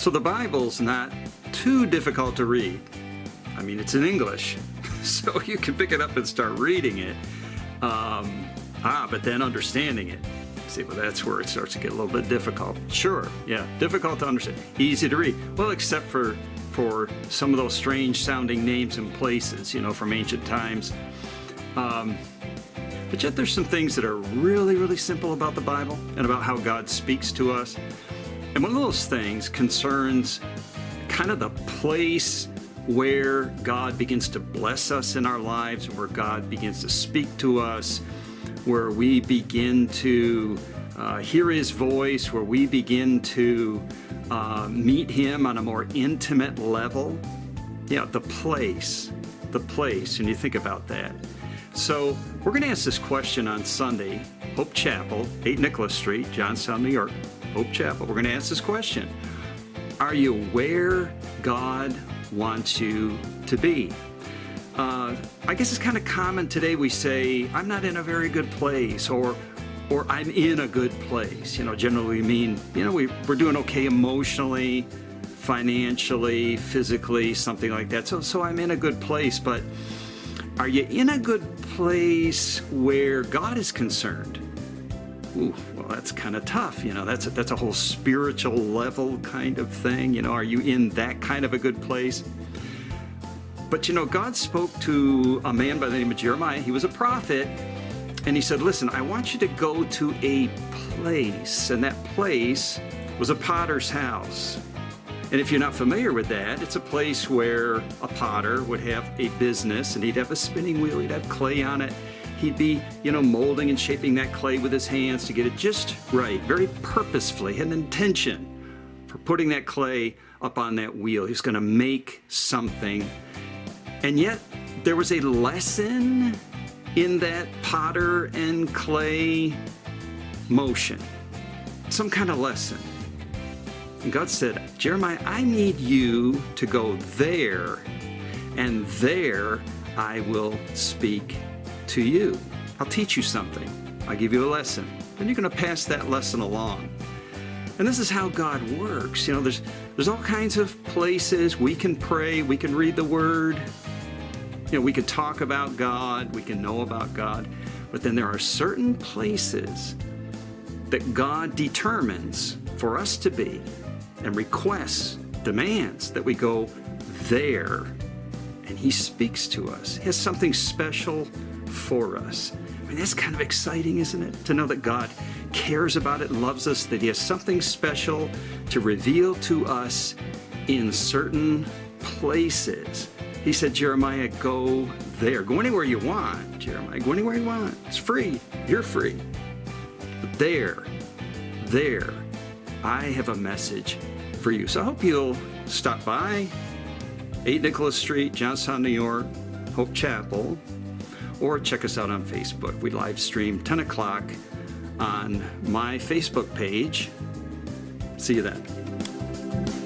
So the Bible's not too difficult to read. I mean, it's in English, so you can pick it up and start reading it. Um, ah, but then understanding it. See, well, that's where it starts to get a little bit difficult. Sure, yeah, difficult to understand. Easy to read. Well, except for for some of those strange sounding names and places, you know, from ancient times. Um, but yet there's some things that are really, really simple about the Bible and about how God speaks to us. And one of those things concerns kind of the place where God begins to bless us in our lives, where God begins to speak to us, where we begin to uh, hear His voice, where we begin to uh, meet Him on a more intimate level. Yeah, the place, the place, and you think about that. So we're going to ask this question on Sunday, Hope Chapel, 8 Nicholas Street, Johnstown, New York. Hope Chapel. We're going to ask this question Are you where God wants you to be? Uh, I guess it's kind of common today we say, I'm not in a very good place, or or I'm in a good place. You know, generally we mean, you know, we, we're doing okay emotionally, financially, physically, something like that. So, so I'm in a good place, but are you in a good place where God is concerned? Ooh, well, that's kind of tough. You know, that's a, that's a whole spiritual level kind of thing. You know, are you in that kind of a good place? But you know, God spoke to a man by the name of Jeremiah. He was a prophet. And he said, Listen, I want you to go to a place. And that place was a potter's house. And if you're not familiar with that, it's a place where a potter would have a business and he'd have a spinning wheel, he'd have clay on it. He'd be, you know, molding and shaping that clay with his hands to get it just right, very purposefully, an intention for putting that clay up on that wheel. He's going to make something. And yet, there was a lesson in that potter and clay motion, some kind of lesson. And God said, Jeremiah, I need you to go there, and there I will speak to you. I'll teach you something. I'll give you a lesson. Then you're going to pass that lesson along. And this is how God works. You know, there's there's all kinds of places we can pray, we can read the word. You know, we can talk about God, we can know about God, but then there are certain places that God determines for us to be and requests, demands that we go there. And He speaks to us. He has something special for us. I mean, that's kind of exciting, isn't it? To know that God cares about it, loves us, that He has something special to reveal to us in certain places. He said, Jeremiah, go there. Go anywhere you want, Jeremiah. Go anywhere you want. It's free. You're free. But there, there, I have a message for you. So I hope you'll stop by 8 Nicholas Street, Johnstown, New York, Hope Chapel, or check us out on Facebook. We live stream 10 o'clock on my Facebook page. See you then.